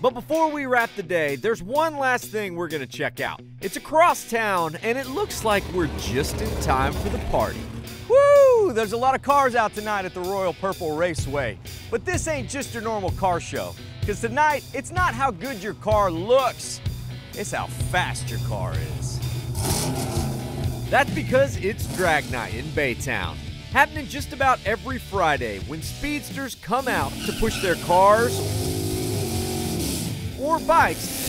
But before we wrap the day, there's one last thing we're going to check out. It's across town, and it looks like we're just in time for the party. Woo! There's a lot of cars out tonight at the Royal Purple Raceway. But this ain't just your normal car show. Because tonight, it's not how good your car looks, it's how fast your car is. That's because it's drag night in Baytown. Happening just about every Friday when speedsters come out to push their cars bikes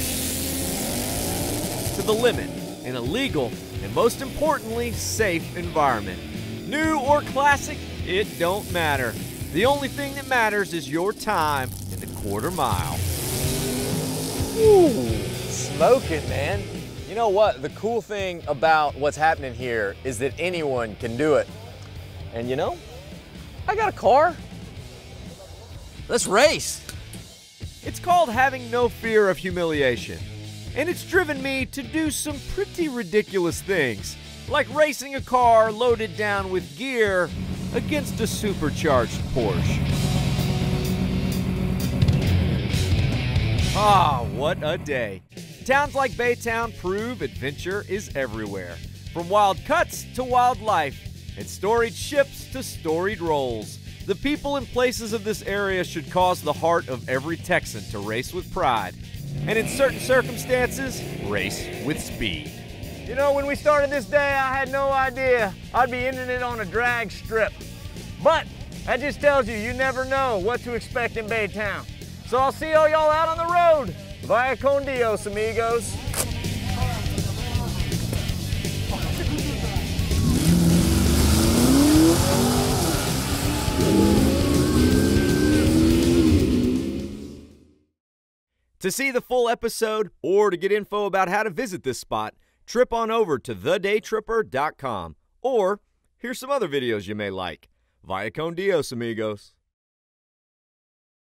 to the limit in a legal and most importantly, safe environment. New or classic, it don't matter. The only thing that matters is your time in the quarter mile. Ooh, smoking, man. You know what? The cool thing about what's happening here is that anyone can do it. And you know, I got a car. Let's race. It's called having no fear of humiliation. And it's driven me to do some pretty ridiculous things, like racing a car loaded down with gear against a supercharged Porsche. Ah, what a day. Towns like Baytown prove adventure is everywhere. From wild cuts to wildlife, and storied ships to storied rolls. The people and places of this area should cause the heart of every Texan to race with pride, and in certain circumstances, race with speed. You know, when we started this day, I had no idea I'd be ending it on a drag strip. But that just tells you you never know what to expect in Baytown. So I'll see all y'all out on the road. Vaya con Dios, amigos. To see the full episode or to get info about how to visit this spot, trip on over to thedaytripper.com. Or here's some other videos you may like. Via con Dios, amigos.